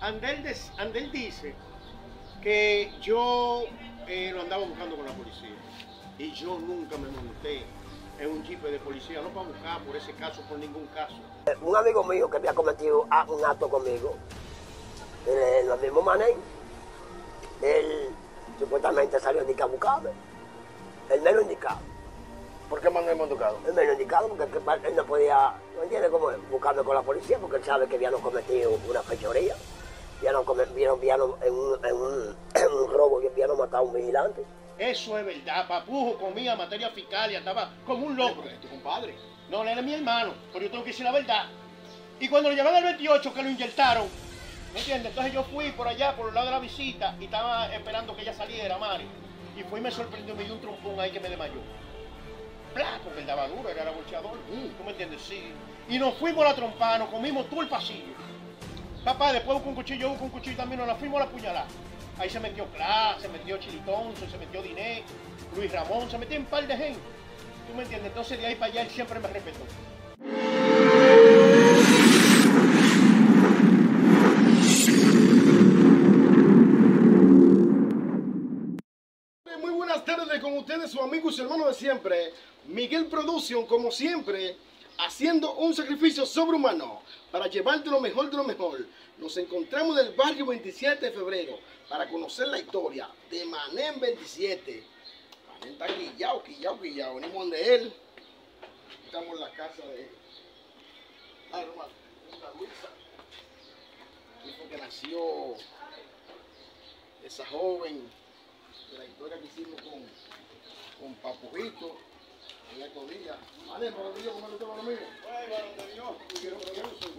Andel, des- Andel dice que yo eh, lo andaba buscando con la policía. Y yo nunca me monté en un jeep de policía, no para buscar por ese caso, por ningún caso. Un amigo mío que había cometido un acto conmigo, en los mismos manes, él supuestamente salió indicado a buscarme. El menos indicado. ¿Por qué mandó el manducado? El menos indicado porque que- él no podía, no entiende cómo es, buscarme con la policía porque él sabe que habían cometido una fechoría. Come- vieron, habían en, un, en, un, en un robo y habían matado a un vigilante. Eso es verdad, papujo comía materia fiscal y andaba como un loco. ¿Es tu compadre? No, él era mi hermano, pero yo tengo que decir la verdad. Y cuando lo llevé al 28 que lo inyectaron, ¿me entiendes? Entonces yo fui por allá, por el lado de la visita, y estaba esperando que ella saliera, Mari. Y fui y me sorprendió, me dio un trompón ahí que me desmayó. ¡Pla! Porque él daba duro, era bolcheador. ¿Tú me entiendes? Sí. Y nos fuimos a la trompada, nos comimos todo el pasillo. Papá, después buscó un cuchillo, yo busco un cuchillo también, nos la fuimos a la puñalada. Ahí se metió Clas, se metió Chilitón, se metió Diné, Luis Ramón, se metió un par de gente. ¿Tú me entiendes? Entonces de ahí para allá él siempre me respetó. Muy buenas tardes con ustedes, su amigo y su hermano de siempre, Miguel Production, como siempre, haciendo un sacrificio sobrehumano para llevarte lo mejor de lo mejor. Nos encontramos en el barrio 27 de febrero para conocer la historia de Manén 27. Manén está quillao, quillao, quillao. Venimos donde él. Estamos en la casa de hermana la Luisa. Aquí fue que nació esa joven la historia que hicimos con, con Papujito en estos días. Vale, para Dios, ¿cómo está para mí?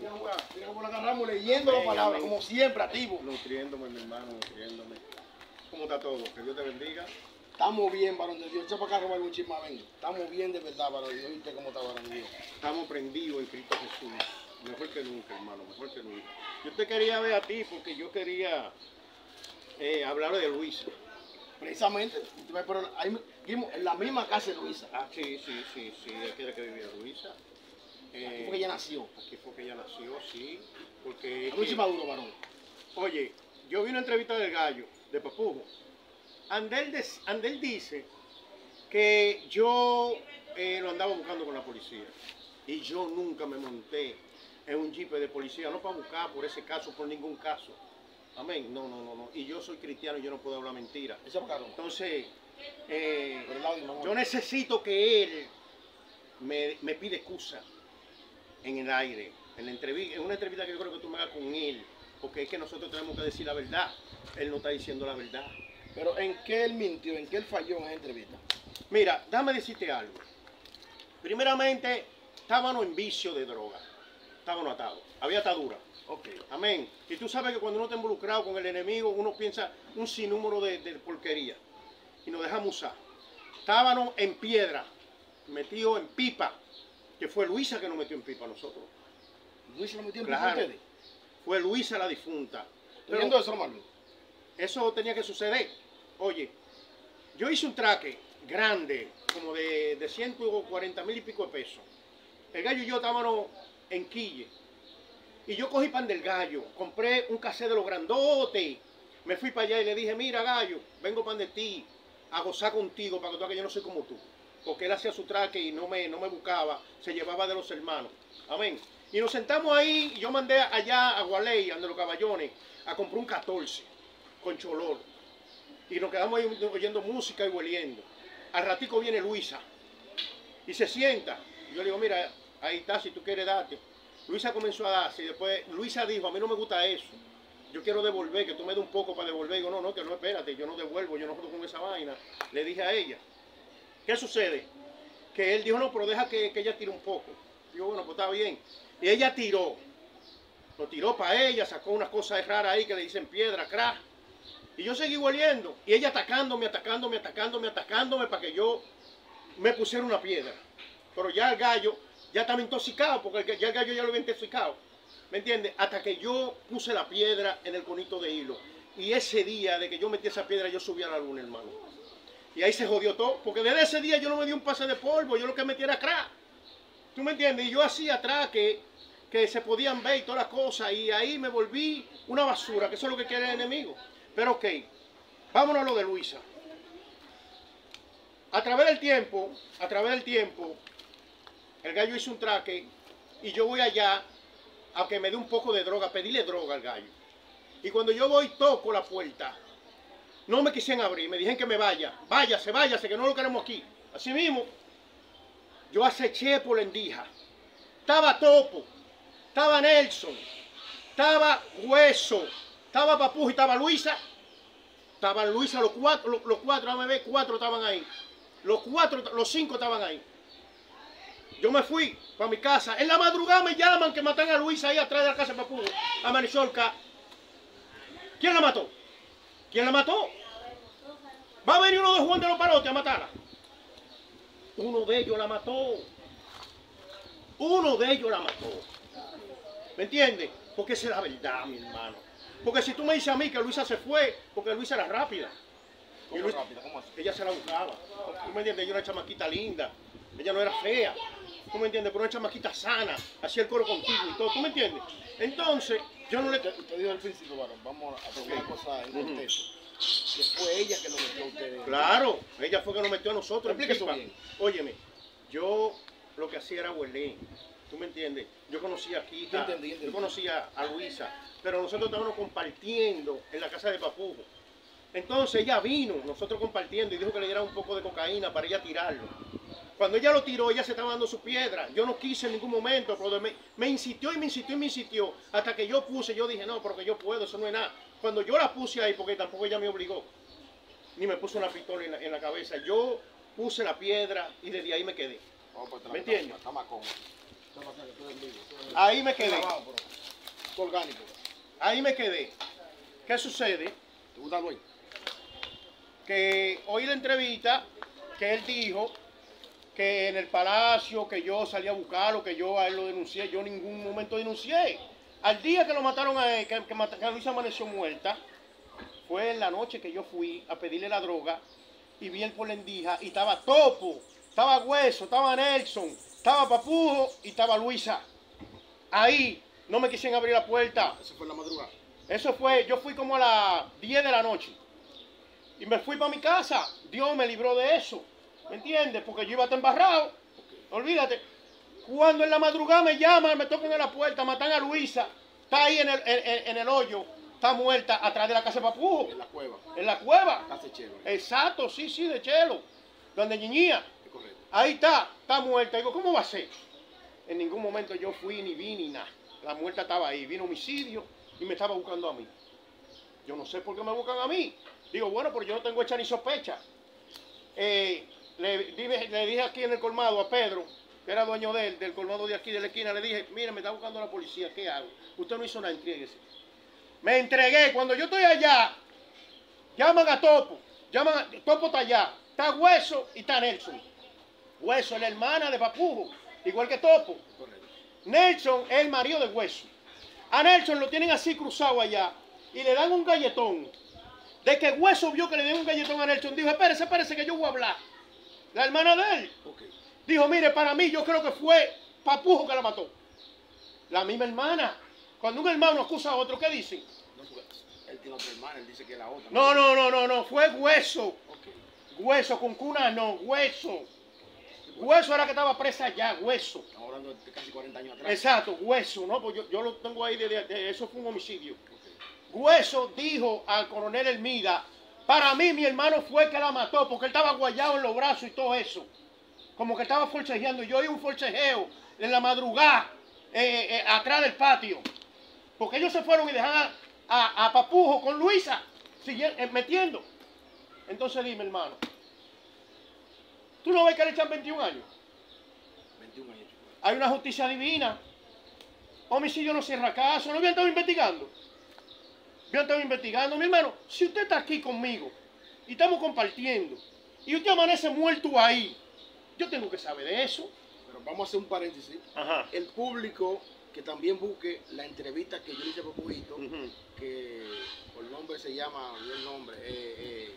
Mira, jugar. Mira cómo la agarramos leyendo la Venga, palabra, venga. como siempre, activo. Nutriéndome, mi hermano, nutriéndome. ¿Cómo está todo? Que Dios te bendiga. Estamos bien, varón de Dios. Echa para acá, robar un chisme, venga. Estamos bien de verdad, varón de Dios. ¿Viste cómo está, varón de Dios? Estamos prendidos en Cristo Jesús. Mejor que nunca, hermano, mejor que nunca. Yo te quería ver a ti porque yo quería eh, hablar de Luisa. Precisamente, pero vimos en la misma casa de Luisa. Ah, sí, sí, sí, sí, aquí era que vivía Luisa. Eh, Aquí fue que ella nació. Aquí fue que ella nació, sí. Porque. que- Maduro, varón. Oye, yo vi una entrevista del gallo, de Papujo. Andel, des- Andel dice que yo eh, lo andaba buscando con la policía. Y yo nunca me monté en un jeep de policía, no para buscar por ese caso, por ningún caso. Amén. No, no, no, no. Y yo soy cristiano y yo no puedo hablar mentira. Acá, Entonces, eh, yo necesito que él me, me pide excusa en el aire, en, la entrevista, en una entrevista que yo creo que tú me hagas con él, porque es que nosotros tenemos que decir la verdad. Él no está diciendo la verdad. Pero ¿en qué él mintió? ¿En qué él falló en esa entrevista? Mira, déjame decirte algo. Primeramente, estábamos en vicio de droga. Estábamos atados. Había atadura. Ok. Amén. Y tú sabes que cuando uno está involucrado con el enemigo, uno piensa un sinnúmero de, de porquería. Y nos dejamos usar. Estábamos en piedra, metidos en pipa, que fue Luisa que nos metió en pipa a nosotros. Luisa lo metió en Claro. pico ustedes. Fue Luisa la difunta. Pero eso, hermano. eso tenía que suceder. Oye, yo hice un traque grande, como de, de 140 mil y pico de pesos. El gallo y yo estábamos en Quille. Y yo cogí pan del gallo, compré un casé de los grandotes. Me fui para allá y le dije, mira gallo, vengo pan de ti, a gozar contigo para que tú que yo no soy como tú. Porque él hacía su traque y no me, no me buscaba, se llevaba de los hermanos. Amén. Y nos sentamos ahí y yo mandé allá a Gualey, ante los caballones, a comprar un 14 con cholor. Y nos quedamos ahí oyendo música y hueliendo. Al ratico viene Luisa y se sienta. Yo le digo, mira, ahí está, si tú quieres darte. Luisa comenzó a darse y después Luisa dijo, a mí no me gusta eso. Yo quiero devolver, que tú me des un poco para devolver. Y digo, no, no, que no, espérate, yo no devuelvo, yo no jodo con esa vaina. Le dije a ella. ¿Qué sucede? Que él dijo, no, pero deja que, que ella tire un poco. Digo, bueno, pues está bien. Y ella tiró. Lo tiró para ella, sacó unas cosas raras ahí que le dicen piedra, crack. Y yo seguí hueliendo. Y ella atacándome, atacándome, atacándome, atacándome para que yo me pusiera una piedra. Pero ya el gallo ya estaba intoxicado, porque el ya el gallo ya lo había intoxicado. ¿Me entiendes? Hasta que yo puse la piedra en el conito de hilo. Y ese día de que yo metí esa piedra, yo subí a la luna, hermano. Y ahí se jodió todo. Porque desde ese día yo no me di un pase de polvo, yo lo que metí era crack. ¿Tú me entiendes? Y yo hacía traque que se podían ver y todas las cosas, y ahí me volví una basura, que eso es lo que quiere el enemigo. Pero ok, vámonos a lo de Luisa. A través del tiempo, a través del tiempo, el gallo hizo un traque y yo voy allá a que me dé un poco de droga, pedirle droga al gallo. Y cuando yo voy, toco la puerta. No me quisieron abrir, me dijeron que me vaya. Váyase, váyase, que no lo queremos aquí. Así mismo, yo aceché por la endija. Estaba Topo, estaba Nelson, estaba Hueso, estaba Papujo y estaba Luisa. Estaban Luisa, los cuatro, los, cuatro, déjame ver, cuatro estaban ahí. Los cuatro, los cinco estaban ahí. Yo me fui para mi casa. En la madrugada me llaman que matan a Luisa ahí atrás de la casa de Papujo, a Marisholka. ¿Quién la mató? ¿Quién la mató? Va a venir uno de Juan de los Palotes a matarla. Uno de ellos la mató. Uno de ellos la mató. ¿Me entiendes? Porque esa es la verdad, mi hermano. Porque si tú me dices a mí que Luisa se fue, porque Luisa era rápida. ¿Cómo Luisa- rápida? ¿Cómo así? ella se la buscaba. ¿Tú me entiendes? Ella era una chamaquita linda. Ella no era fea. ¿Tú me entiendes? Pero una chamaquita sana. Hacía el coro contigo y todo. ¿Tú me entiendes? Entonces, yo no le... Usted dijo al principio, varón, vamos a poner una cosa en contexto. Que fue ella que lo metió a ustedes. Claro, ella fue que nos metió a nosotros. pipa. bien. Óyeme, yo lo que hacía era huelén. ¿Tú me entiendes? Yo conocía a entendí, entendí. yo conocía a Luisa, pero nosotros estábamos compartiendo en la casa de Papujo. Entonces ella vino, nosotros compartiendo, y dijo que le diera un poco de cocaína para ella tirarlo. Cuando ella lo tiró, ella se estaba dando su piedra. Yo no quise en ningún momento, pero me, me insistió y me insistió y me insistió. Hasta que yo puse, yo dije, no, porque yo puedo, eso no es nada. Cuando yo la puse ahí, porque tampoco ella me obligó, ni me puso una pistola en la, en la cabeza, yo puse la piedra y desde ahí me quedé. Por atrás, ¿Me entiendes? Ahí me quedé, orgánico. ahí me quedé. ¿Qué sucede? Que oí la entrevista que él dijo que en el palacio, que yo salí a buscarlo, que yo a él lo denuncié, yo en ningún momento denuncié. Al día que lo mataron a él, que, que, mata- que Luisa amaneció muerta, fue en la noche que yo fui a pedirle la droga y vi el polendija y estaba Topo, estaba Hueso, estaba Nelson, estaba Papujo y estaba Luisa. Ahí no me quisieron abrir la puerta. Eso fue en la madrugada. Eso fue, yo fui como a las 10 de la noche. Y me fui para mi casa. Dios me libró de eso. ¿Me entiendes? Porque yo iba a estar embarrado. Olvídate. Cuando en la madrugada me llaman, me tocan en la puerta, matan a Luisa. Está ahí en el, en- en- el hoyo. Está muerta atrás de la casa de Papujo. En la cueva. En la cueva. Casa chévere. Exacto, sí, sí, de chelo. Donde ñiñía. Es correcto. Ahí está, está muerta. Digo, ¿cómo va a ser? En ningún momento yo fui ni vi ni nada. La muerta estaba ahí, vino homicidio y me estaba buscando a mí. Yo no sé por qué me buscan a mí. Digo, bueno, pero yo no tengo hecha ni sospecha. Eh, le, dije, le dije aquí en el colmado a Pedro, que era dueño de del colmado de aquí de la esquina, le dije, mire, me está buscando la policía, ¿qué hago? Usted no hizo nada, entréguese. Me entregué, cuando yo estoy allá, llaman a Topo, llaman Topo está allá, está Hueso y está Nelson. Hueso es la hermana de Papujo, igual que Topo. Nelson es el marido de Hueso. A Nelson lo tienen así cruzado allá y le dan un galletón. De que Hueso vio que le den un galletón a Nelson, dijo, espérese, espérese que yo voy a hablar. La hermana de él dijo, mire, para mí yo creo que fue Papujo que la mató. La misma hermana. Cuando un hermano acusa a otro, ¿qué dicen? No, él tiene otra hermana, él dice que es la otra. No, no, no, no, no, fue Hueso. Hueso con cuna, no, Hueso. Hueso era que estaba presa allá, Hueso. Estamos hablando de casi 40 años atrás. Exacto, Hueso, ¿no? Pues yo, yo lo tengo ahí, de, de- de- eso fue un homicidio. Hueso dijo al coronel Elmida, para mí mi hermano fue el que la mató, porque él estaba guayado en los brazos y todo eso. Como que estaba forcejeando. Yo oí un forcejeo en la madrugada, eh, eh, atrás del patio. Porque ellos se fueron y dejaron a, a- a Papujo con Luisa, siguiendo, eh, metiendo. Entonces dime, hermano, ¿tú no ves que le echan 21 años? 21 años. Hay una justicia divina. Homicidio no cierra caso. ¿No habían estado investigando? Habían estado investigando. Mi hermano, si usted está aquí conmigo y estamos compartiendo y usted amanece muerto ahí, yo tengo que saber de eso. Pero vamos a hacer un paréntesis. Ajá. El público que también busque la entrevista que yo hice a Popujito, que por nombre se llama, el nombre, eh, eh,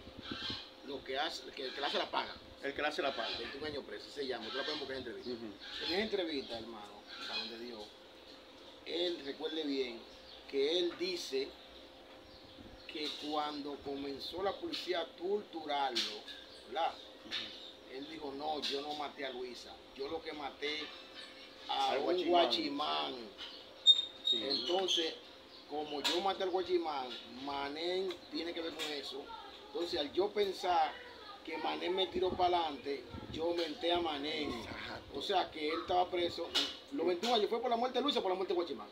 lo que hace, que, que le hace la paga, El que le hace la paga. 21 años preso, se llama, tú la pueden buscar en entrevista. En esa entrevista, hermano, Salón de Dios, él, recuerde bien, que él dice que cuando comenzó la policía a torturarlo, ¿verdad? Él dijo, no, yo no maté a Luisa, yo lo que maté a Al un guachimán. guachimán. Sí. Entonces, como yo maté al guachimán, Manén tiene que ver con eso. Entonces, al yo pensar que Manén me tiró para adelante, yo menté a Manén. O sea, que él estaba preso. Los 21 años, ¿fue por la muerte de Luisa o por la muerte de Guachimán?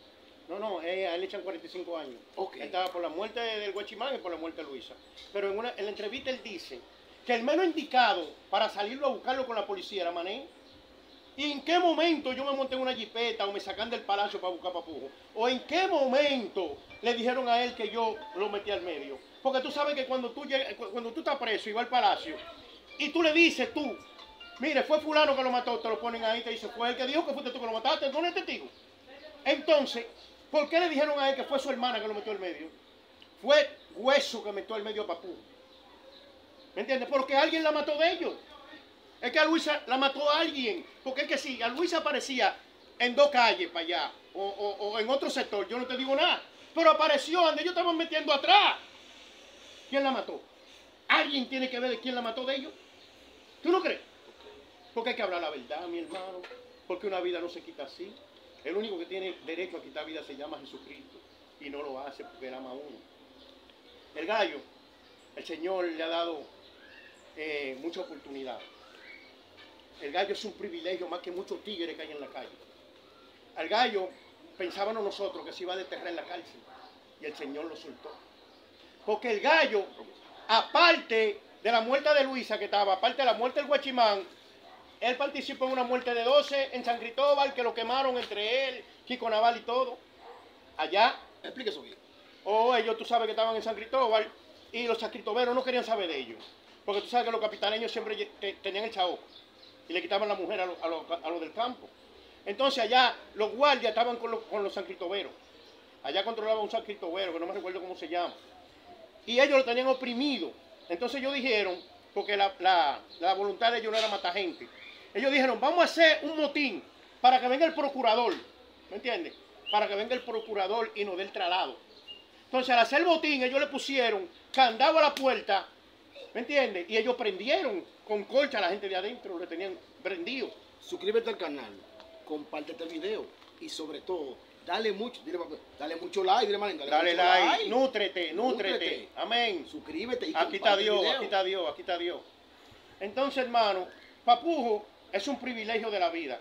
No, no, eh, a él le echan 45 años. Ok. Él estaba por la muerte del Guachimán y por la muerte de Luisa. Pero en, una, en la entrevista él dice que el menos indicado para salirlo a buscarlo con la policía era Mané. ¿Y en qué momento yo me monté en una jipeta o me sacan del palacio para buscar papujo? ¿O en qué momento le dijeron a él que yo lo metí al medio? Porque tú sabes que cuando tú, llegas- cu- cuando tú estás preso y vas al palacio y tú le dices tú, mire, fue fulano que lo mató, te lo ponen ahí, te dice, fue el que dijo que fuiste tú que lo mataste, ¿dónde es testigo? Entonces, ¿por qué le dijeron a él que fue su hermana que lo metió al medio? Fue Hueso que metió al medio a Papú. ¿Me entiendes? Porque alguien la mató de ellos. Es que a Luisa la mató a alguien. Porque es que si a Luisa aparecía en dos calles para allá o, o- en otro sector, yo no te digo nada. Pero apareció donde ellos estaban metiendo atrás. ¿Quién la mató? ¿Alguien tiene que ver de quién la mató de ellos? ¿Tú no crees? Porque hay que hablar la verdad, mi hermano. Porque una vida no se quita así. El único que tiene derecho a quitar vida se llama Jesucristo. Y no lo hace porque él ama uno. El gallo, el Señor le ha dado eh, mucha oportunidad. El gallo es un privilegio más que muchos tigres que hay en la calle. Al gallo pensábamos nosotros que se iba a deterrar en la cárcel. Y el Señor lo soltó. Porque el gallo, aparte de la muerte de Luisa que estaba, aparte de la muerte del Guachimán, él participó en una muerte de 12 en San Cristóbal, que lo quemaron entre él, Kiko Naval y todo. Allá, Explique eso bien. o ellos, tú sabes que estaban en San Cristóbal, y los sancristoberos no querían saber de ellos. Porque tú sabes que los capitaleños siempre te- tenían el chaoco y le quitaban la mujer a los a los del campo. Entonces allá los guardias estaban con los, con los sancristoberos. Allá controlaba un sancristobero, que no me recuerdo cómo se llama. Y ellos lo tenían oprimido. Entonces ellos dijeron, porque la, la- la voluntad de ellos no era matar gente. Ellos dijeron, vamos a hacer un motín para que venga el procurador. ¿Me entiendes? Para que venga el procurador y nos dé el traslado. Entonces al hacer el botín, ellos le pusieron candado a la puerta. ¿Me entiendes? Y ellos prendieron con colcha a la gente de adentro, le tenían prendido. Suscríbete al canal, comparte este video y sobre todo, dale mucho, dile, dale mucho like, dile, manín, Dale mucho like, nútrete, nútrete. Nútrete. Amén. Suscríbete y Aquí está el Dios, video. aquí está Dios, aquí está Dios. Entonces, hermano, papujo es un privilegio de la vida.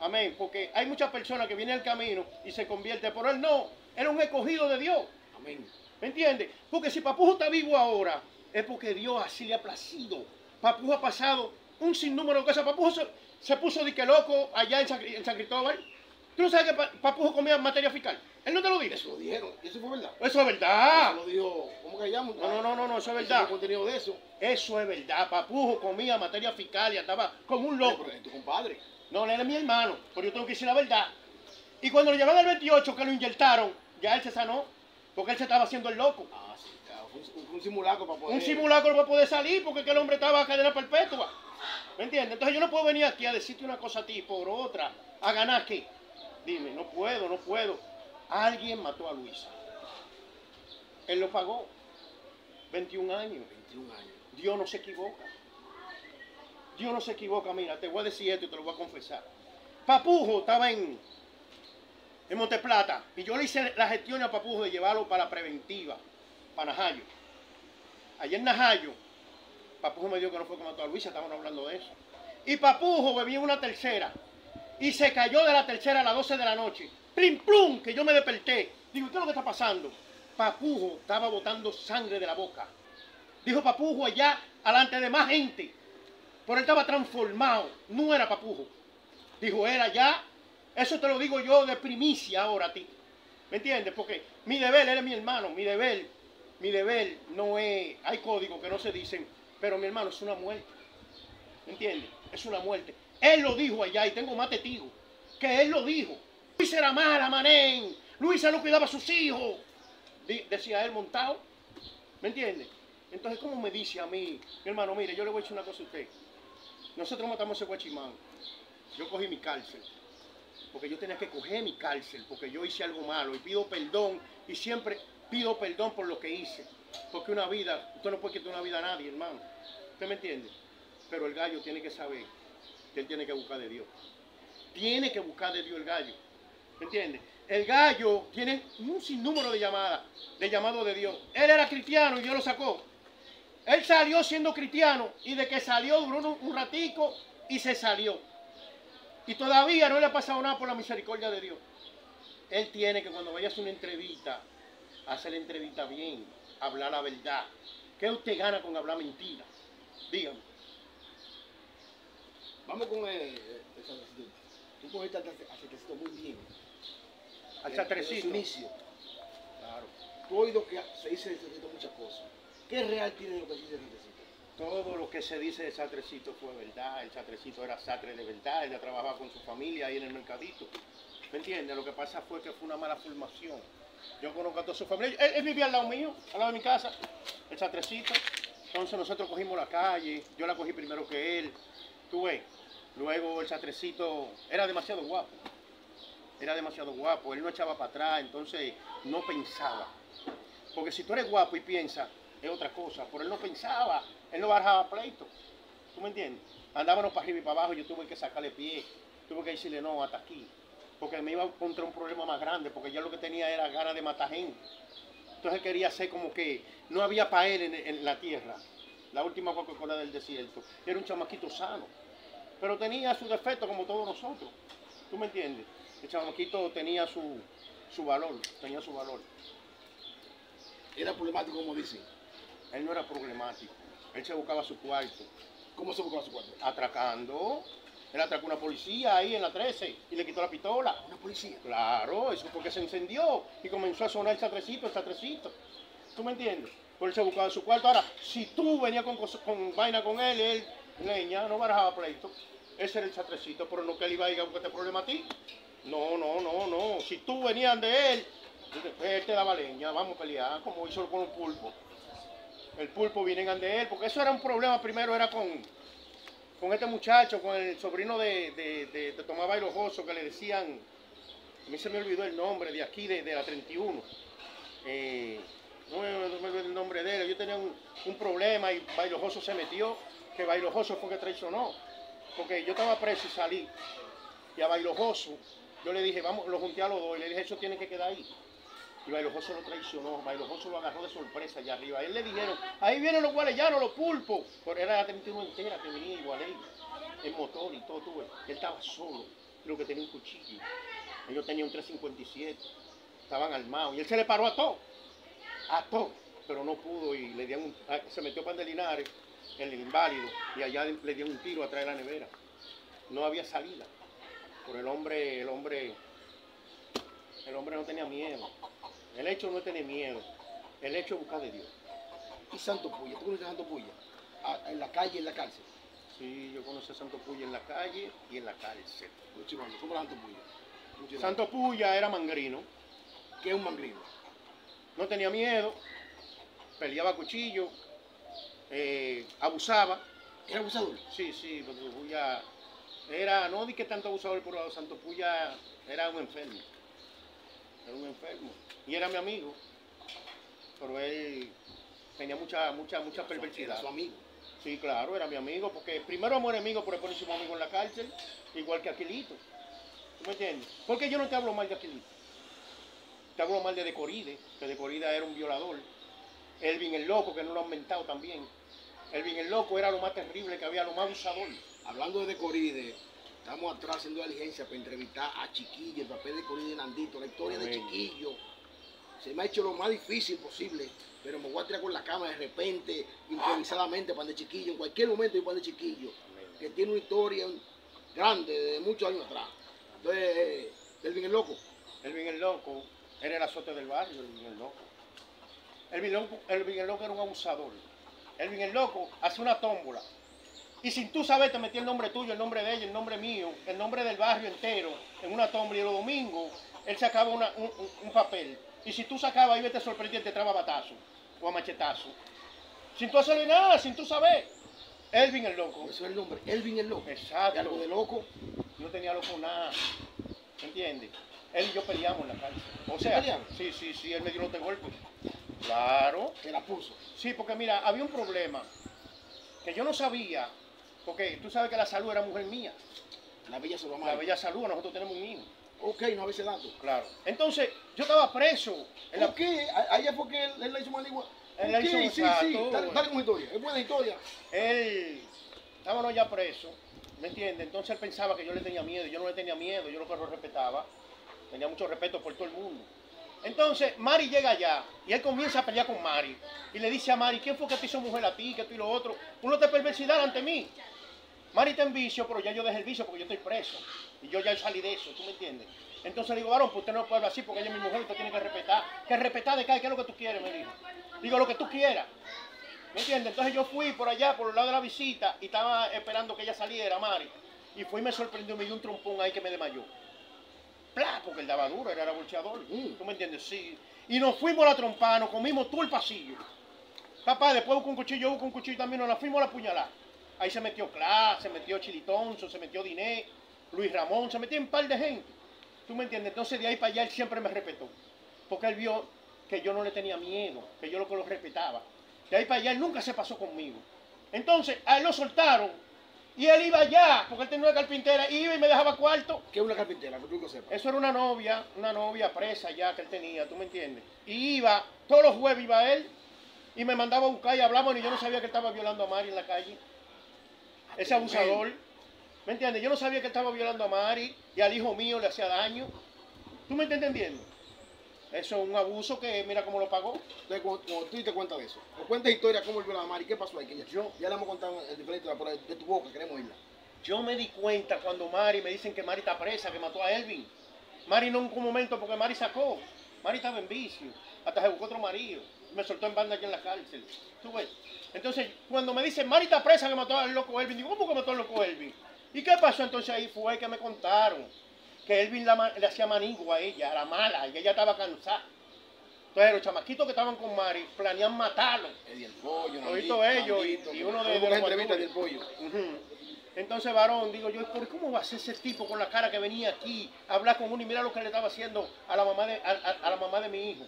Amén. Porque hay muchas personas que vienen al camino y se convierten, pero él no. Era un escogido de Dios. Amén. ¿Me entiendes? Porque si Papujo está vivo ahora, es porque Dios así le ha placido. Papujo ha pasado un sinnúmero de cosas. Papujo se, se puso de que loco allá en San, en San Cristóbal. ¿Tú no sabes que Pa- Papujo comía materia fiscal? Él no te lo dijo. Eso lo dijeron, eso fue verdad. Eso es verdad. Eso lo dijo, ¿cómo que se llama? No, no, no, no, no, eso es verdad. fue contenido de eso. Eso es verdad. Papujo comía materia fiscal y estaba como un loco. Pero es tu compadre. No, él era mi hermano, pero yo tengo que decir la verdad. Y cuando lo llevaron al 28, que lo inyectaron, ya él se sanó, porque él se estaba haciendo el loco. Ah, sí, fue un, un simulacro para poder. Un simulacro no va a poder salir porque que el hombre estaba a cadena perpetua. ¿Me entiendes? Entonces yo no puedo venir aquí a decirte una cosa a ti por otra. ¿A ganar qué? Dime, no puedo, no puedo. Alguien mató a Luisa. Él lo pagó. 21 años. 21 años. Dios no se equivoca. Dios no se equivoca. Mira, te voy a decir esto y te lo voy a confesar. Papujo estaba en, en Monteplata y yo le hice la gestión a Papujo de llevarlo para la preventiva, para Najayo. Allá en Najayo, Papujo me dijo que no fue que mató a Luisa, estaban hablando de eso. Y Papujo bebía una tercera y se cayó de la tercera a las 12 de la noche. ¡Plim, plum! Que yo me desperté. Digo, ¿qué es lo que está pasando? Papujo estaba botando sangre de la boca. Dijo Papujo allá, alante de más gente. Pero él estaba transformado. No era Papujo. Dijo, era ya. Eso te lo digo yo de primicia ahora a ti. ¿Me entiendes? Porque mi deber, él es mi hermano. Mi deber, mi deber no es. Hay códigos que no se dicen. Pero mi hermano es una muerte. ¿Me entiendes? Es una muerte. Él lo dijo allá y tengo más testigos. Que él lo dijo. Luisa era mala, manén. Luisa no cuidaba a sus hijos. Decía él montado. ¿Me entiendes? Entonces, ¿cómo me dice a mí, mi hermano, mire, yo le voy a decir una cosa a usted. Nosotros matamos a ese guachimán. Yo cogí mi cárcel. porque yo tenía que coger mi cárcel, porque yo hice algo malo y pido perdón y siempre pido perdón por lo que hice. Porque una vida, usted no puede quitar una vida a nadie, hermano. ¿Usted me entiende? Pero el gallo tiene que saber que él tiene que buscar de Dios. Tiene que buscar de Dios el gallo. ¿Me entiende? El gallo tiene un sinnúmero de llamadas, de llamados de Dios. Él era cristiano y Dios lo sacó. Él salió siendo cristiano y de que salió duró un, ratico y se salió. Y todavía no le ha pasado nada por la misericordia de Dios. Él tiene que cuando vaya a una entrevista, hacer la entrevista bien, hablar la verdad. ¿Qué usted gana con hablar mentira? Dígame. Vamos con el, el satrecito. Tú cogiste muy bien. Su inicio. Claro. Tú has oído que se dice del satrecito muchas cosas. ¿Qué real tiene lo que dice el satrecito? Todo lo que se dice de Satrecito fue verdad. El Satrecito era satre de verdad. Él ya trabajaba con su familia ahí en el mercadito. ¿Me entiendes? Lo que pasa fue que fue una mala formación. Yo conozco a toda su familia. Él, él vivía al lado mío, al lado de mi casa, el Satrecito. Entonces nosotros cogimos la calle. Yo la cogí primero que él. Tú ves. Luego el Satrecito era demasiado guapo. Era demasiado guapo. Él no echaba para atrás. Entonces no pensaba. Porque si tú eres guapo y piensas, es otra cosa. Pero él no pensaba, él no bajaba pleito. ¿Tú me entiendes? Andábamos para arriba y para abajo, yo tuve que sacarle pie, tuve que decirle no, hasta aquí. Porque me iba contra un problema más grande, porque ya lo que tenía era ganas de matar gente. Entonces quería hacer como que no había para él en, en la tierra. La última Coca-Cola del desierto. Era un chamaquito sano. Pero tenía su defecto como todos nosotros. ¿Tú me entiendes? El chamaquito tenía su, su valor, tenía su valor. Era problemático, como dicen. Él no era problemático. Él se buscaba su cuarto. ¿Cómo se buscaba su cuarto? Atracando. Él atracó una policía ahí en la 13 y le quitó la pistola. Una policía. Claro, eso porque se encendió y comenzó a sonar el satrecito, el satrecito. ¿Tú me entiendes? Por él se buscaba su cuarto. Ahora, si tú venías con, con vaina con él, él, leña, no barajaba pleito. Ese era el satrecito, pero no que él iba a ir a buscar este problema a ti. No, no, no, no. Si tú venías de él, él te daba leña, vamos a pelear, como hizo con un pulpo. El pulpo viene de él, porque eso era un problema primero, era con, con este muchacho, con el sobrino de, de, de, de Tomás Bailojoso, que le decían, a mí se me olvidó el nombre de aquí, de, de la 31. Eh, no me, no me olvidó el nombre de él. Yo tenía un, un problema y Bailojoso se metió, que Bailojoso fue que traicionó. Porque yo estaba preso y salí. Y a Bailojoso, yo le dije, vamos, lo junté a los dos y le dije, eso tiene que quedar ahí. Y Bailojoso lo traicionó, Bailojoso lo agarró de sorpresa allá arriba. A él le dijeron, ahí vienen los gualellanos, los pulpos. Pero era la 31 entera que venía igual el motor y todo, tú ves. Él estaba solo, creo que tenía un cuchillo. Ellos tenían un 357, estaban armados. Y él se le paró a todo, a todo. Pero no pudo y le dieron ah, se metió para de Linares, el inválido, y allá le dieron un tiro atrás de la nevera. No había salida. Pero el hombre, el hombre, el hombre no tenía miedo. El hecho no es tener miedo. El hecho es buscar de Dios. Y Santo Puya. ¿Tú conoces a Santo Puya? Ah, en la calle, en la cárcel. Sí, yo conocí a Santo Puya en la calle y en la cárcel. ¿Cómo era Santo Puya? Santo Puya era mangrino, ¿Qué es un mangrino? no tenía miedo, peleaba a cuchillo, eh, abusaba. ¿Era abusador? Sí, sí, Santo Puya era, no di que tanto abusador, pero Santo Puya era un enfermo. Era un enfermo. Y era mi amigo. Pero él tenía mucha, mucha, mucha Era perversidad. su amigo. Sí, claro, era mi amigo, porque primero éramos enemigos, pero después hicimos amigos en la cárcel, igual que Aquilito. ¿Tú me entiendes? Porque yo no te hablo mal de Aquilito. Te hablo mal de Decoride, que Decoride era un violador. Elvin el Loco, que no lo han inventado también. Elvin el Loco era lo más terrible que había, lo más abusador. Hablando de Decoride, estamos atrás haciendo diligencia para entrevistar a Chiquillo, el papel de Decoride y Nandito, la historia de. Chiquillo. Se me ha hecho lo más difícil posible, pero me voy a tirar con la cama de repente, improvisadamente, para de Chiquillo, en cualquier momento, para de Chiquillo, que tiene una historia grande, de muchos años atrás. Entonces, Elvin el Loco, Elvin el Loco era el azote del barrio, Elvin el Loco. Elvin, Loco. Elvin el Loco era un abusador. Elvin el Loco hace una tómbola. Y sin tú saber, te metí el nombre tuyo, el nombre de ella, el nombre mío, el nombre del barrio entero en una tómbola. Y los domingos él sacaba una- un, papel. Y si tú sacabas, iba te sorprendía, te traba a batazo o a machetazo. Sin tú hacerle nada, sin tú saber. Elvin el Loco. eso es el nombre, Elvin el Loco. Exacto. Y algo de loco, No tenía loco nada. ¿entiendes? Él y yo peleamos en la calle. O sea, ¿Pelearon? sí, sí, sí, él me dio otro golpe. Claro. Que la puso. Sí, porque mira, había un problema que yo no sabía, porque tú sabes que la salud era mujer mía. La bella lo La bella salud, nosotros tenemos un hijo. Ok, no había ese dato. Claro. Entonces, yo estaba preso. En la, ¿Por qué? A- Allá fue que él, él la hizo maligua. Él la hizo sí, sí. exacto. Dale, dale con historia. Es buena historia. él, estábamos ya presos, ¿me entiendes? Entonces él pensaba que yo le tenía miedo, yo no le tenía miedo, yo lo que lo respetaba, tenía mucho respeto por todo el mundo. Entonces Mari llega allá y él comienza a pelear con Mari y le dice a Mari, ¿quién fue que te hizo mujer a ti, que tú y lo otro? Uno de perversidad ante mí. Mari está en vicio, pero ya yo dejé el vicio porque yo estoy preso y yo ya salí de eso, ¿tú me entiendes? Entonces le digo, varón, pues usted no puede hablar así porque ella es mi mujer, usted tiene que respetar. ¿Que respetar de qué? ¿Qué es lo que tú quieres? Me dijo. Digo, lo que tú quieras. ¿Me entiendes? Entonces yo fui por allá, por el lado de la visita, y estaba esperando que ella saliera, Mari. Y fui y me sorprendió, me dio un trompón ahí que me desmayó. ¡Pla! Porque él daba duro, él era bolcheador. Mm. ¿Tú me entiendes? Sí. Y nos fuimos a la trompa, nos comimos todo el pasillo. Papá, después busco un cuchillo, yo busco un cuchillo también, nos la fuimos a la puñalada. Ahí se metió Clas, se metió Chilitonzo, se metió Diné, Luis Ramón, se metió un par de gente. ¿Tú me entiendes? Entonces de ahí para allá él siempre me respetó. Porque él vio que yo no le tenía miedo, que yo lo que lo respetaba. De ahí para allá él nunca se pasó conmigo. Entonces a él lo soltaron y él iba allá, porque él tenía una carpintera, iba y me dejaba cuarto. Que es una carpintera, que tú lo sepas. Eso era una novia, una novia presa ya que él tenía, ¿tú me entiendes? Y iba, todos los jueves iba él y me mandaba a buscar y hablábamos y yo no sabía que él estaba violando a Mari en la calle. Ese abusador, ¿me entiendes? Yo no sabía que estaba violando a Mari y al hijo mío le hacía daño. ¿Tú me estás entendiendo? Eso es un abuso que mira cómo lo pagó. Entonces, cuando, tú te cuenta de eso, o cuenta historia cómo volvió la Mari, ¿qué pasó ahí? Que ya, Yo- ya le hemos contado historias, pero de tu boca queremos oírla. Yo me di cuenta cuando Mari me dicen que Mari está presa, que mató a Elvin. Mari no en un momento porque Mari sacó. Mari estaba en vicio. Hasta se buscó otro marido. Me soltó en banda aquí en la cárcel. ¿Tú ves? Entonces, cuando me dicen Mari está presa que mató al loco Elvin, digo, ¿cómo que mató al loco Elvin? ¿Y qué pasó entonces ahí? Fue que me contaron que Elvin la le hacía manigo a ella, a la mala, y ella estaba cansada. Entonces los chamaquitos que estaban con Mari planean matarlo. El pollo, Todito Nandito, ellos y- uno de- de los entrevista del pollo. Entonces, varón, digo yo, ¿por cómo va a ser ese tipo con la cara que venía aquí a hablar con uno y mira lo que le estaba haciendo a la mamá de, a, a- a la mamá de mi hijo?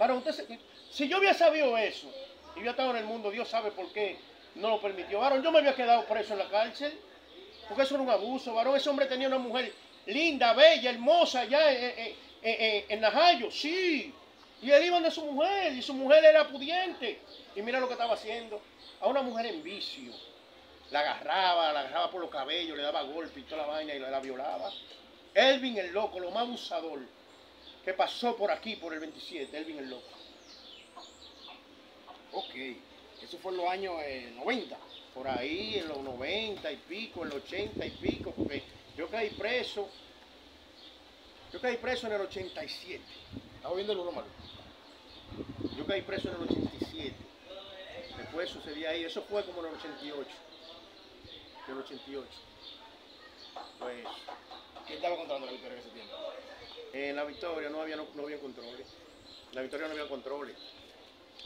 Varón, usted se- si yo hubiera sabido eso y hubiera estado en el mundo, Dios sabe por qué no lo permitió. Varón, yo me había quedado preso en la cárcel porque eso era un abuso. Varón, ese hombre tenía una mujer linda, bella, hermosa, allá en, en- en- en Najayo, sí. Y él iba de su mujer y su mujer era pudiente. Y mira lo que estaba haciendo. A una mujer en vicio la agarraba, la agarraba por los cabellos, le daba golpe y toda la vaina y la violaba. Elvin el loco, lo más abusador que pasó por aquí, por el 27, Elvin el loco. Ok, eso fue en los años eh, 90. Por ahí en los 90 y pico, en los 80 y pico, porque yo caí preso, yo caí preso en el 87. ¿Estaba viendo el burro malo? Yo caí preso en el 87. Después sucedía ahí, eso fue como en el 88. En el 88. Pues ¿Quién estaba contando la victoria en ese tiempo? en la victoria no había, no, no había controles. La victoria no había controles.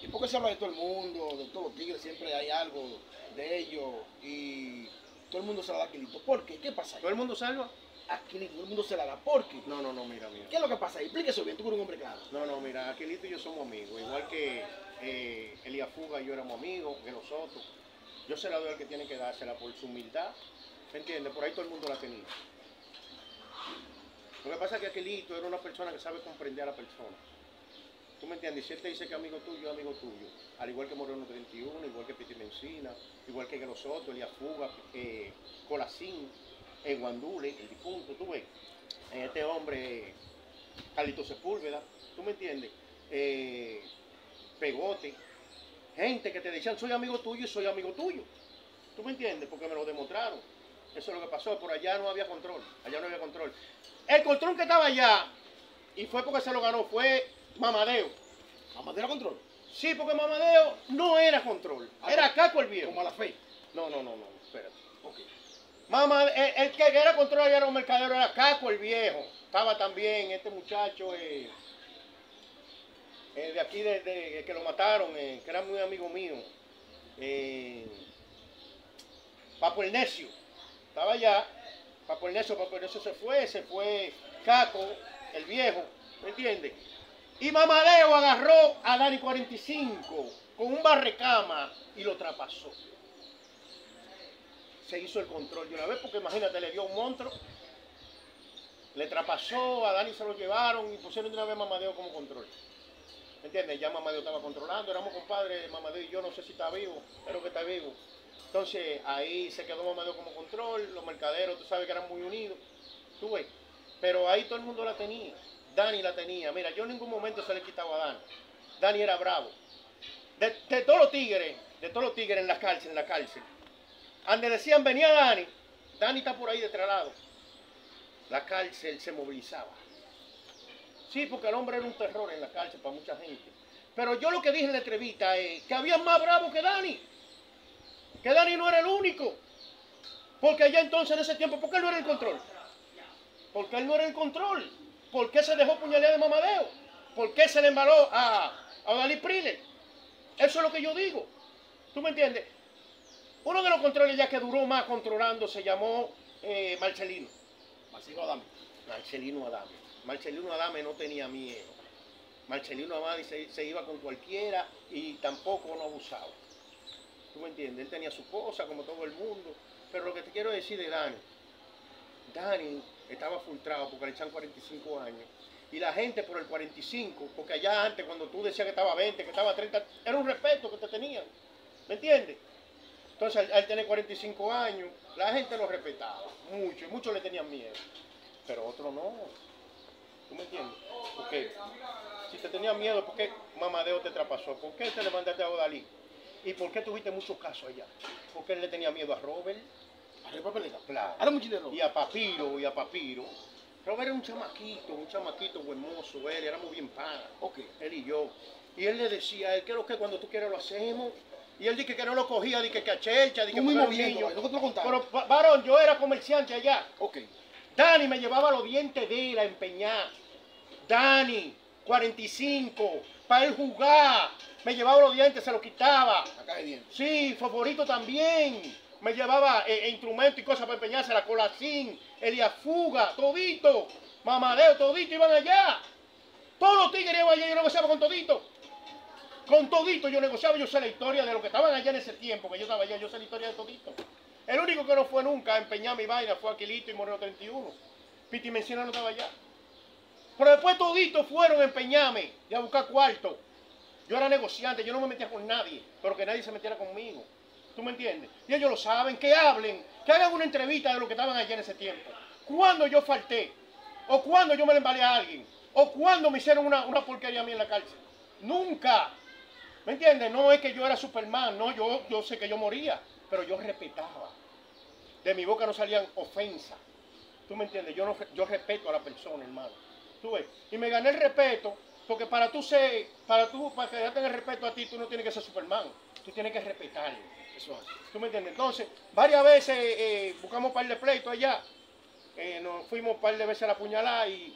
¿Y por qué se habla de todo el mundo, de todos los tigres? Siempre hay algo de ellos y todo el mundo se la da a Aquilito. ¿Por qué? ¿Qué pasa ahí? ¿Todo el mundo salva? Aquilito, todo el mundo se la da. ¿Por qué? No, no, no, mira, mira. ¿Qué es lo que pasa ahí? Explíquese bien, tú eres un hombre claro. No, no, mira, Aquilito y yo somos amigos. Igual que eh, Elías Fuga y yo éramos amigos, que nosotros. Yo se la doy al que tiene que dársela por su humildad. ¿Me entiendes? Por ahí todo el mundo la tenía. Lo que pasa es que Aquilito era una persona que sabe comprender a la persona. ¿Tú me entiendes? Si él te dice que amigo tuyo, amigo tuyo. Al igual que Moreno 31, igual que Piti Mencina, igual que los otros, Elías Fuga, eh, Colacín, eh, Guandule, el difunto, tú ves. Eh, Este hombre, Carlito Sepúlveda, ¿tú me entiendes? Eh, Pegote, gente que te decían soy amigo tuyo y soy amigo tuyo. ¿Tú me entiendes? Porque me lo demostraron. Eso es lo que pasó. Por allá no había control. Allá no había control. El control que estaba allá, y fue porque se lo ganó, fue Mamadeo. ¿Amadera control? Sí, porque Mamadeo no era control. Era Caco el viejo. Como a la fe. No, no, no, no, espérate. Ok. Mamá, el, el que era control era un mercadero, era Caco el viejo. Estaba también este muchacho eh, eh, de aquí, de, de- que lo mataron, eh, que era muy amigo mío. Eh, Papo el Necio. Estaba allá. Papo el Necio, Papo el Necio se fue, se fue Caco, el viejo, ¿me entiendes? Y Mamadeo agarró a Dani 45 con un barrecama y lo traspasó. Se hizo el control de una vez, porque imagínate, le dio un monstruo, le traspasó, a Dani se lo llevaron y pusieron de una vez Mamadeo como control. ¿Me entiendes? Ya Mamadeo estaba controlando, éramos compadres, Mamadeo y yo, no sé si está vivo, espero que está vivo. Entonces ahí se quedó Mamadeo como control, los mercaderos, tú sabes que eran muy unidos, tú ves. Pero ahí todo el mundo la tenía, Dani la tenía. Mira, yo en ningún momento se le quitaba a Dani. Dani era bravo. De, todos los tigres, de todos los tigres en la cárcel, en la cárcel. Donde decían, venía Dani, Dani está por ahí de lado. La cárcel se movilizaba. Sí, porque el hombre era un terror en la cárcel para mucha gente. Pero yo lo que dije en la entrevista es que había más bravos que Dani. Que Dani no era el único. Porque allá entonces en ese tiempo, ¿por qué él no era el control? Porque él no era el control. ¿Por qué se dejó puñalea de mamadeo? ¿Por qué se le embaló a, a Dalí Priller? Eso es lo que yo digo. ¿Tú me entiendes? Uno de los controles ya que duró más controlando se llamó eh, Marcelino. Marcelino Adame. Marcelino Adame. Marcelino Adame no tenía miedo. Marcelino Adame se, se iba con cualquiera y tampoco no abusaba. ¿Tú me entiendes? Él tenía su cosa como todo el mundo. Pero lo que te quiero decir de Dani, Dani estaba filtrado porque le echan 45 años. Y la gente por el 45, porque allá antes cuando tú decías que estaba 20, que estaba 30, era un respeto que te tenían. ¿Me entiendes? Entonces al, tener 45 años, la gente lo respetaba mucho y muchos le tenían miedo. Pero otros no. ¿Tú me entiendes? Porque si te tenían miedo, ¿por qué Mamadeo te traspasó? ¿Por qué te le mandaste a Odalí? ¿Y por qué tuviste muchos casos allá? Porque él le tenía miedo a Robert. Y a Papiro, y a Papiro. Robert era un chamaquito, un chamaquito hermoso, él, era muy bien pana. Ok. Él y yo. Y él le decía, él, ¿qué es lo que cuando tú quieres lo hacemos? Y él dije que no lo cogía, dije que a Chelcha, dije que viendo, niño. Pero, va- varón, yo era comerciante allá. Ok. Dani me llevaba los dientes de él a empeñar. Dani, 45, para él jugar. Me llevaba los dientes, se los quitaba. Acá dientes. Sí, favorito también. Me llevaba eh, eh, instrumentos y cosas para empeñarse, la colacín, Elías Fuga, todito, mamadeo, todito iban allá. Todos los tigres iban allá, yo negociaba con todito. Con todito yo negociaba, yo sé la historia de lo que estaban allá en ese tiempo, que yo estaba allá, yo sé la historia de todito. El único que no fue nunca a empeñar mi vaina fue Aquilito y Moreno 31. Piti Mencina no estaba allá. Pero después toditos fueron a empeñarme y a buscar cuarto. Yo era negociante, yo no me metía con nadie, pero que nadie se metiera conmigo. ¿Tú me entiendes? Y ellos lo saben, que hablen, que hagan una entrevista de lo que estaban allá en ese tiempo. ¿Cuándo yo falté? ¿O cuándo yo me le embalé a alguien? ¿O cuándo me hicieron una, una porquería a mí en la cárcel? Nunca. ¿Me entiendes? No es que yo era Superman, no, yo, yo sé que yo moría, pero yo respetaba. De mi boca no salían ofensas. ¿Tú me entiendes? Yo, no, yo respeto a la persona, hermano. ¿Tú ves? Y me gané el respeto, porque para tú ser, para tú, para que tenga el respeto a ti, tú no tienes que ser Superman. Tú tienes que respetarlo. Eso es así. ¿Tú me entiendes? Entonces, varias veces eh, buscamos un par de pleitos allá. Eh, nos fuimos un par de veces a la puñalada y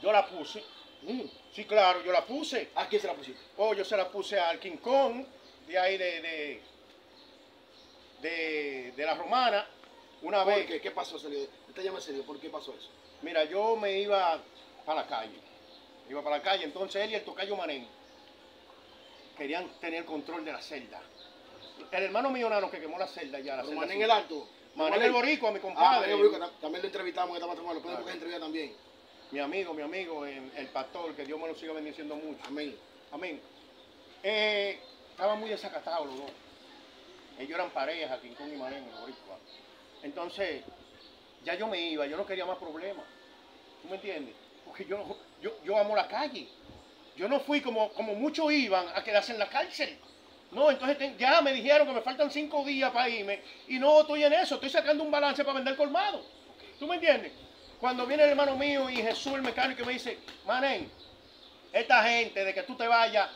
yo la puse. Mm. Sí, claro, yo la puse. ¿A quién se la pusiste? Oh, yo se la puse al King Kong, de ahí de, de, de, de la romana. Una ¿Por vez, qué? ¿Qué pasó, serio? Te llama serio. ¿Por qué pasó eso? mira, yo me iba para la calle. Iba para la calle, entonces él y el tocayo Manén querían tener control de la celda. El hermano millonano que quemó la celda ya, la Pero celda sí. el alto. Manén el boricua, mi Ah, compadre. El Boricua, tam- también lo entrevistamos en esta plataforma. Lo pueden Ah. buscar en entrevista también. mi amigo, mi amigo, el, el pastor, que Dios me lo siga bendiciendo mucho. Amén. Amén. Eh, estaban muy desacatados los dos. Ellos eran pareja, Kong y Manén, el boricua. Entonces, ya yo me iba, yo no quería más problemas. ¿Tú me entiendes? Porque yo, yo, yo amo la calle. Yo no fui como, como muchos iban a quedarse en la cárcel. No, entonces ya me dijeron que me faltan cinco días para irme y no estoy en eso, estoy sacando un balance para vender colmado. ¿Tú me entiendes? Cuando viene el hermano mío y Jesús el mecánico y me dice, Manén, esta gente de que tú te vayas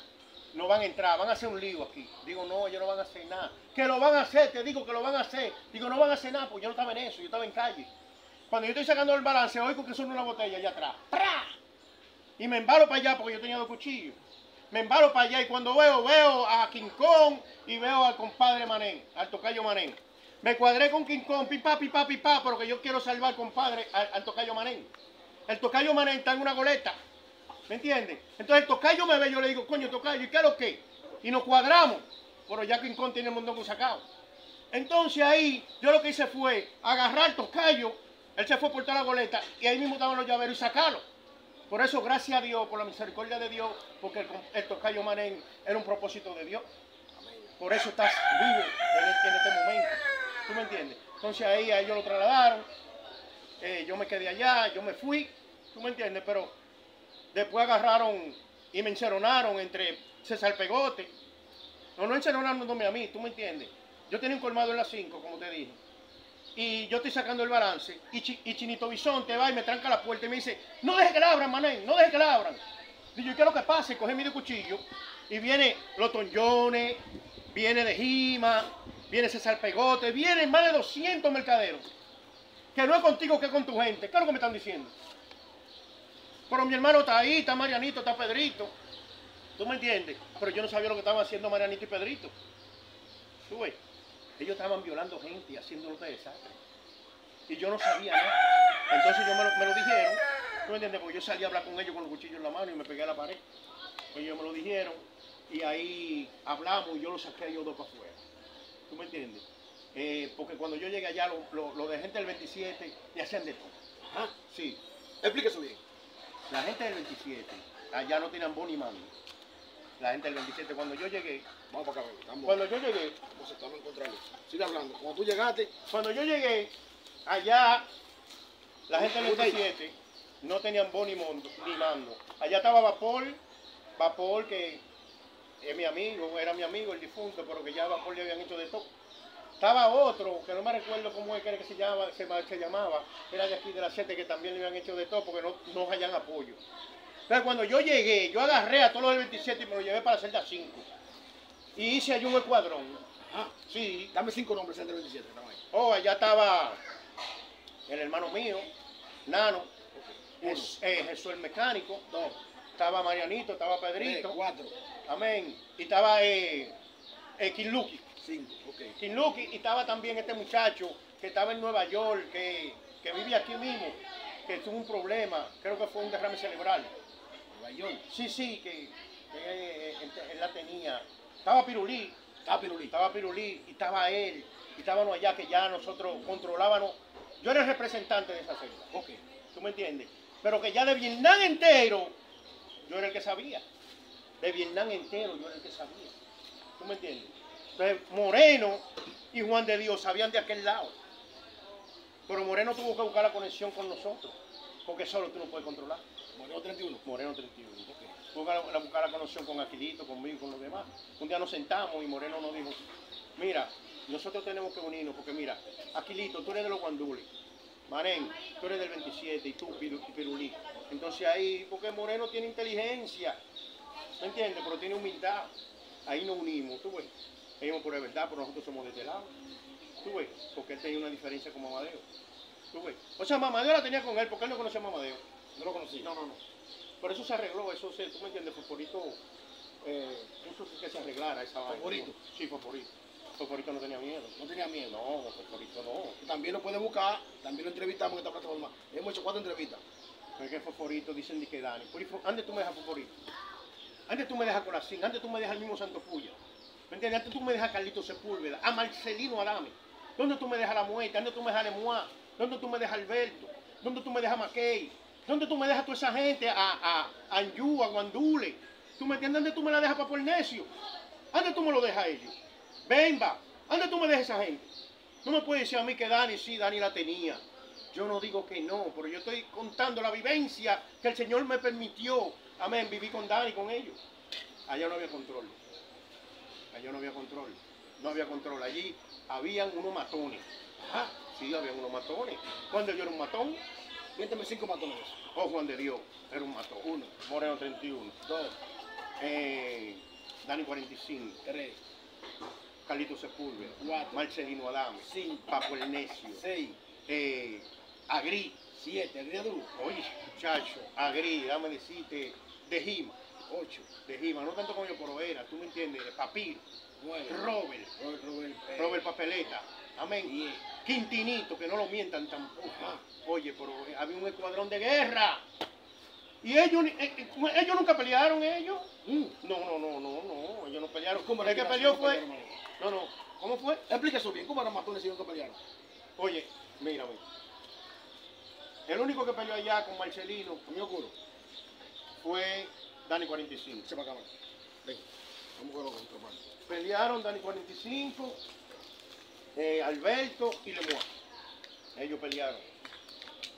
no van a entrar, van a hacer un lío aquí. Digo, no, ellos no van a hacer nada. Que lo van a hacer, te digo que lo van a hacer. Digo, no van a hacer nada, pues yo no estaba en eso, yo estaba en calle. Cuando yo estoy sacando el balance, oigo que suena una botella allá atrás. ¡Pra! Y me embalo para allá porque yo tenía dos cuchillos. Me embalo para allá y cuando veo, veo a King Kong y veo al compadre Manén, al tocayo Manén. Me cuadré con King Kong, pipa, pipa, pipa, porque yo quiero salvar, compadre, al, al tocayo Manén. el tocayo Manén está en una goleta. ¿Me entiendes? Entonces el tocayo me ve, yo le digo, coño, tocayo, ¿y qué es lo que? Y nos cuadramos. Pero ya que Kong tiene el montón sacado. Entonces ahí, yo lo que hice fue agarrar el tocayo, él se fue por toda la goleta, y ahí mismo estaban los llaveros y sacarlo. Por eso, gracias a Dios, por la misericordia de Dios, porque el, el tocayo Manén era un propósito de Dios. Por eso estás vivo en, este- en este momento. ¿Tú me entiendes? Entonces ahí a ellos lo trasladaron. eh, yo me quedé allá, yo me fui. ¿Tú me entiendes? Pero después agarraron y me enceronaron entre César Pegote. No, no enceronándome a mí, ¿tú me entiendes? Yo tenía un colmado en las 5, como te dije. Y yo estoy sacando el balance. Y, Chi- y Chinito Bisonte va y me tranca la puerta y me dice, no deje que la abran, mané, no deje que la abran. Digo, ¿y qué es lo que pasa? Y coge mi cuchillo y viene los tonjones, viene de Jima, viene César Pegote, vienen más de 200 mercaderos. Que no es contigo, que es con tu gente. ¿Qué es lo que me están diciendo? Pero mi hermano está ahí, está Marianito, está Pedrito. ¿Tú me entiendes? Pero yo no sabía lo que estaban haciendo Marianito y Pedrito. ¿Tú ves? Ellos estaban violando gente y haciéndolo de desastre. Y yo no sabía nada. Entonces yo me lo, me lo dijeron. ¿Tú me entiendes? Porque yo salí a hablar con ellos con los cuchillos en la mano y me pegué a la pared. Pues ellos me lo dijeron. Y ahí hablamos y yo lo saqué a ellos dos para afuera. ¿Tú me entiendes? Eh, porque cuando yo llegué allá, lo, lo- lo de gente del 27 le hacían de todo. Ajá. Sí, Explíquese bien. la gente del 27, allá no tenían boni mami. La gente del 27, cuando yo llegué, Vamos para acá, ven, estamos. cuando yo llegué, Vamos, estamos encontrando. Sigue hablando. Cuando tú llegaste, cuando yo llegué, allá, la gente del Ok. 27 no tenían boni mondo, ni mando. Allá estaba Vapor, Vapor que es mi amigo, era mi amigo el difunto, pero que ya Vapor le habían hecho de todo. Estaba otro, que no me recuerdo cómo es que, era que se, llamaba, se, se llamaba, era de aquí de la 7, que también le habían hecho de todo porque no, no hallan apoyo. Entonces cuando yo llegué, yo agarré a todos los del 27 y me lo llevé para la celda 5. Y hice allí un escuadrón. ajá. Sí, Dame cinco nombres entre 27. estamos ahí. Oh, allá estaba el hermano mío, Nano, eh, Jesús el mecánico, dos, estaba Marianito, estaba tres, Pedrito, cuatro, amén, y estaba eh, eh, King Lucky, cinco. Ok. King Lucky, y estaba también este muchacho que estaba en Nueva York, que, que vive aquí mismo, que tuvo un problema, creo que fue un derrame cerebral. York. Sí, sí, que, que, eh, él, él la tenía. Estaba Pirulí, Está Pirulí. estaba Pirulí y estaba él, y estábamos allá que ya nosotros controlábamos. Yo era el representante de esa celda, Ok. ¿tú me entiendes? Pero que ya de Vietnam entero, yo era el que sabía. De Vietnam entero, yo era el que sabía. ¿Tú me entiendes? Entonces, Moreno y Juan de Dios sabían de aquel lado. Pero Moreno tuvo que buscar la conexión con nosotros, porque solo tú no puedes controlar. Moreno 31. Moreno 31. Ok. Tuvo que la- buscar la conexión con Aquilito, conmigo con los demás. Un día nos sentamos y Moreno nos dijo, mira, nosotros tenemos que unirnos porque mira, Aquilito, tú eres de los guandules, Marén, tú eres del 27 y tú Pirulí. Entonces ahí, porque Moreno tiene inteligencia, ¿me entiendes? Pero tiene humildad. Ahí nos unimos, tú ves. Ellos por la verdad, pero nosotros somos de este lado. Tú ves, porque él tenía una diferencia con Mamadeo. Tú ves. O sea, Mamadeo la tenía con él porque él no conocía a Mamadeo. No lo conocí. No, no, no. Por eso se arregló, eso se, tú me entiendes, Fosforito eh, puso que se arreglara esa vaina. Fosforito. Sí, Fosforito. Fosforito no tenía miedo. No tenía miedo. No, Fosforito no. También lo puede buscar. También lo entrevistamos en esta plataforma. Hemos hecho cuatro entrevistas. Es que Fosforito dicen de que Dani. Antes tú me dejas Fosforito. Antes tú me dejas Corazín. Antes tú me dejas el mismo Santo Puya. ¿Me entiendes? Antes tú me dejas a Carlito Sepúlveda. A Marcelino Adame. ¿Dónde tú me dejas la muerte? ¿Dónde tú me dejas Lemois? ¿Dónde tú me dejas Alberto? ¿Dónde tú me dejas Mackey? ¿Dónde tú me dejas toda esa gente? A, a, a a Guandule. ¿Tú me entiendes? ¿Dónde tú me la dejas para Pornesio? ¿Dónde tú me lo dejas a ellos? Bemba. ¿Dónde tú me dejas a esa gente? No me puedes decir a mí que Dani sí, Dani la tenía. Yo no digo que no, pero yo estoy contando la vivencia que el Señor me permitió. Amén, viví con Dani, con ellos. Allá no había control. Allá no había control. No había control. Allí habían unos matones. Ajá, sí, habían unos matones. Cuando yo era un matón, Miénteme cinco matones. oh Juan de Dios, era un matón. Uno. Moreno 31. Dos, Eh, Dani 45. tres, Carlito Sepúlveda. Cuatro. Marcelino Adame. cinco, Papo el Necio. seis, Eh, Agri. siete. Día duro. Oye, muchacho, Agri, dame decirte, de Jima. Ocho, de Jima, no tanto como yo, pero era, tú me entiendes, Papiro, Bueno. Robert. Robert, Robert, eh, Robert Papeleta. Amén. y- Quintinito, que no lo mientan tampoco. Oye, pero había un escuadrón de guerra. Y ellos, eh, eh, ellos nunca pelearon, ellos. Mm. No, no, no, no, no. Ellos no pelearon. ¿Cómo el que peleó fue. No, no. ¿Cómo fue? Explica eso bien, ¿cómo eran matones y no pelearon? Oye, mírame. El único que peleó allá con Marcelino Amigo oscuro, fue Dani 45. se va a acabar. Ven, vamos con hermano. Pelearon Dani 45, eh, Alberto y Lemois. Ellos pelearon.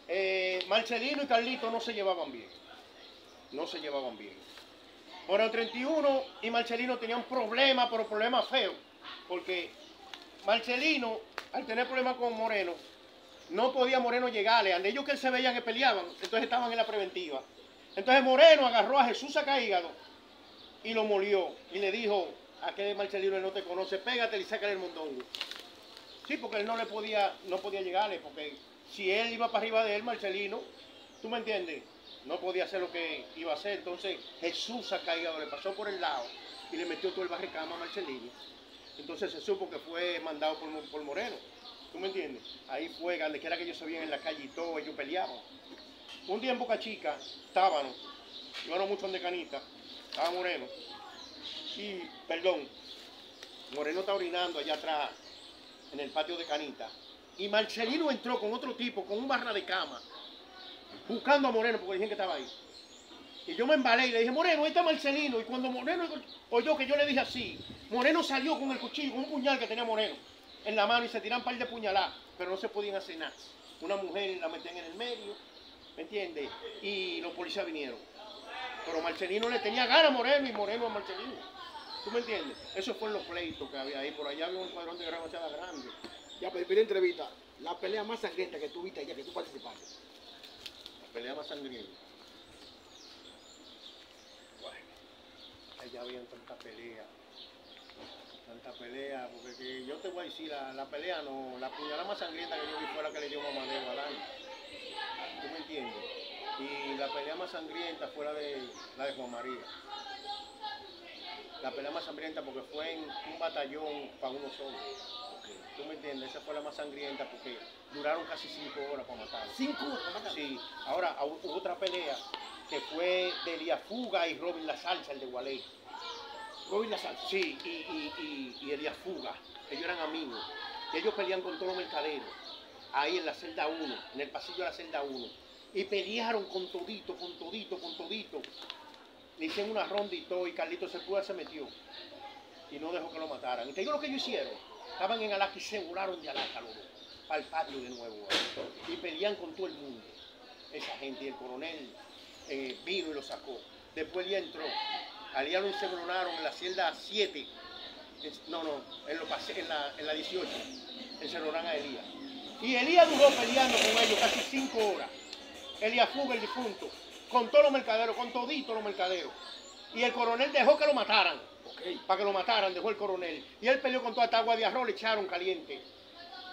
Eh, Marcelino y Carlito no se llevaban bien. No se llevaban bien. Por el 31 y Marcelino tenían problemas, pero problemas feos. Porque Marcelino, al tener problemas con Moreno, no podía Moreno llegarle. Ande ellos que se veían que peleaban, entonces estaban en la preventiva. Entonces Moreno agarró a Jesús Sacaígado y lo molió y le dijo a que Marcelino él no te conoce, pégate y sácale el mondongo. Sí, porque él no le podía, no podía llegarle, porque si él iba para arriba de él, Marcelino, ¿tú me entiendes? No podía hacer lo que iba a hacer. Entonces Jesús Sacaígado le pasó por el lado y le metió todo el barricama a Marcelino. Entonces se supo que fue mandado por, por Moreno. ¿Tú me entiendes? Ahí fue, donde quiera que ellos se veían en la calle y todo, ellos peleaban. Un día en Boca Chica, yo no mucho de Canita, estaba Moreno. Y, perdón, Moreno está orinando allá atrás, en el patio de Canita. Y Marcelino entró con otro tipo, con un barra de cama, buscando a Moreno, porque dijeron que estaba ahí. Y yo me embalé y le dije, Moreno, ahí está Marcelino. Y cuando Moreno oyó que yo le dije así, Moreno salió con el cuchillo, con un puñal que tenía Moreno en la mano y se tiran un par de puñaladas, pero no se podían hacer nada. Una mujer la metían en el medio, ¿me entiendes? Y los policías vinieron. Pero Marcelino le tenía ganas a Moreno y Moreno a Marcelino. ¿Tú me entiendes? Eso fue en los pleitos que había ahí. Por allá había un cuadrón de gran machada grande. Ya, pero pide entrevista. La pelea más sangrienta que tú viste allá, que tú participaste. La pelea más sangrienta. Bueno, allá habían tanta pelea. Tanta pelea, porque que yo te voy a decir, la, la pelea no, la puñalada más sangrienta que yo vi fue la que le dio Mamadeo al año. ¿Tú me entiendes? Y la pelea más sangrienta fue la de, la de Juan María. La pelea más sangrienta porque fue en un batallón para uno solo. ¿Tú me entiendes? Esa fue la más sangrienta porque duraron casi cinco horas para matar. Cinco horas, para matar. Sí, ahora hu- hubo otra pelea que fue de Elías Fuga y Robin La Salsa, el de Gualey. Robin la salsa. Sí, y, y, y, y Elías Fuga, ellos eran amigos. Y ellos pelean con todos los mercaderos, ahí en la celda 1, en el pasillo de la celda 1. Y pelearon con todito, con todito, con todito. Le hicieron una ronda y todo, y Carlito Sepúlveda se metió. Y no dejó que lo mataran. ¿Y te digo lo que ellos hicieron? Estaban en Alaca y se volaron de Alaca los dos, para el patio de nuevo. Y pelean con todo el mundo. Esa gente, y el coronel eh, vino y lo sacó. Después Elías entró. A Elías lo encebronaron en la celda 7. Es- No, no, en, lo pase- en, la, en la 18. Encebronaron a Elías. Y Elías duró peleando con ellos casi 5 horas. Elías Fuga, el difunto, con todos los mercaderos, con toditos los mercaderos. Y el coronel dejó que lo mataran, para que lo mataran, dejó el coronel. Y él peleó con toda esta agua de arroz, le echaron caliente.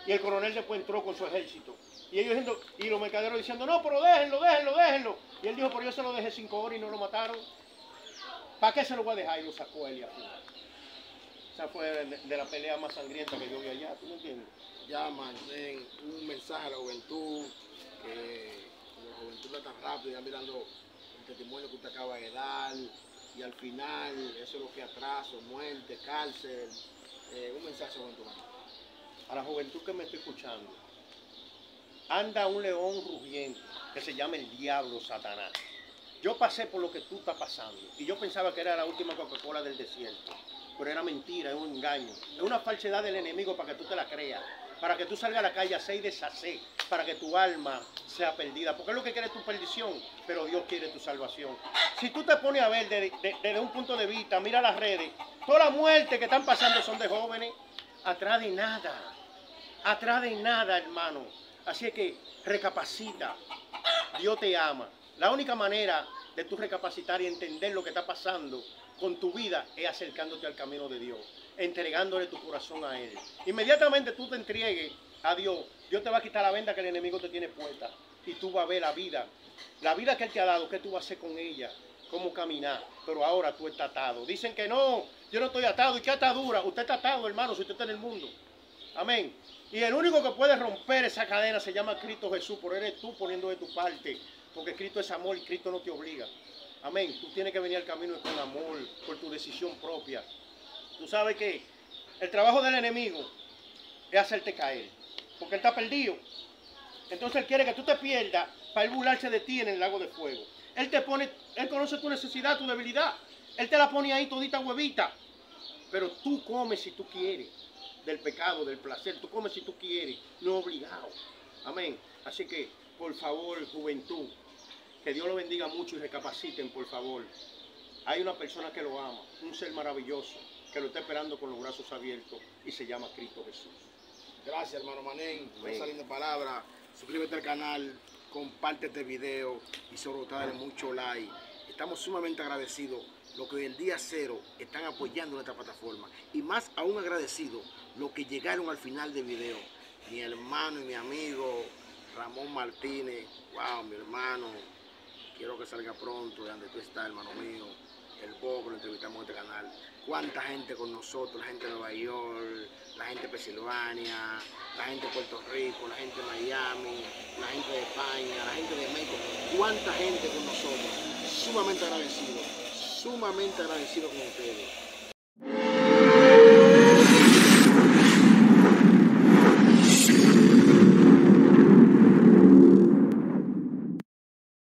Y el coronel después entró con su ejército. Y ellos diciendo, y los mercaderos diciendo, no, pero déjenlo, déjenlo, déjenlo. Y él dijo, pero yo se lo dejé cinco horas y no lo mataron. ¿Para qué se lo voy a dejar? Y lo sacó a Elías Fuga. Esa fue de, de la pelea más sangrienta que yo vi allá, ¿tú me entiendes? Ya, man, ven, un mensaje a la juventud, que juventud está tan rápido, ya mirando el testimonio que usted acaba de dar, y al final eso es lo que atraso, muerte, cárcel. Eh, un mensaje a la juventud, man. a la juventud que me está escuchando, anda un león rugiente que se llama el diablo Satanás. Yo pasé por lo que tú estás pasando y yo pensaba que era la última Coca-Cola del desierto, pero era mentira, es un engaño, es una falsedad del enemigo para que tú te la creas, para que tú salgas a la calle a y deshacer, para que tu alma sea perdida, porque lo que quiere tu perdición, pero Dios quiere tu salvación. Si tú te pones a ver desde, de- desde un punto de vista, mira las redes, todas las muertes que están pasando son de jóvenes, atrás de nada, atrás de nada, hermano. Así es que recapacita. Dios te ama. La única manera de tú recapacitar y entender lo que está pasando con tu vida es acercándote al camino de Dios, entregándole tu corazón a Él. Inmediatamente tú te entregues a Dios, Dios te va a quitar la venda que el enemigo te tiene puesta y tú vas a ver la vida, la vida que Él te ha dado, qué tú vas a hacer con ella, cómo caminar, pero ahora tú estás atado. Dicen que no, Yo no estoy atado. ¿Y qué atadura? Usted está atado, hermano, si usted está en el mundo. Amén. Y el único que puede romper esa cadena se llama Cristo Jesús, por eres tú poniendo de tu parte, porque Cristo es amor y Cristo no te obliga. Amén. Tú tienes que venir al camino con amor, por tu decisión propia. Tú sabes que el trabajo del enemigo es hacerte caer, porque él está perdido. Entonces él quiere que tú te pierdas para él burlarse de ti en el lago de fuego. Él te pone, él conoce tu necesidad, tu debilidad. Él te la pone ahí todita huevita. Pero tú comes si tú quieres del pecado, del placer. Tú comes si tú quieres, no obligado. Amén. Así que, por favor, juventud, que Dios lo bendiga mucho y recapaciten, por favor. Hay una persona que lo ama, un ser maravilloso, que lo está esperando con los brazos abiertos y se llama Cristo Jesús. Gracias, hermano Manén, por esa linda palabra. Suscríbete al canal, comparte este video y sobre todo dale mucho like. Estamos sumamente agradecidos los que el día cero están apoyando nuestra plataforma y más aún agradecidos los que llegaron al final del video. Mi hermano y mi amigo Ramón Martínez, wow, mi hermano, quiero que salga pronto de donde tú estás, hermano mío. El Bob, lo entrevistamos en este canal. Cuánta gente con nosotros, la gente de Nueva York, la gente de Pensilvania, la gente de Puerto Rico, la gente de Miami, la gente de España, la gente de México. Cuánta gente con nosotros. Sumamente agradecido, sumamente agradecido con ustedes.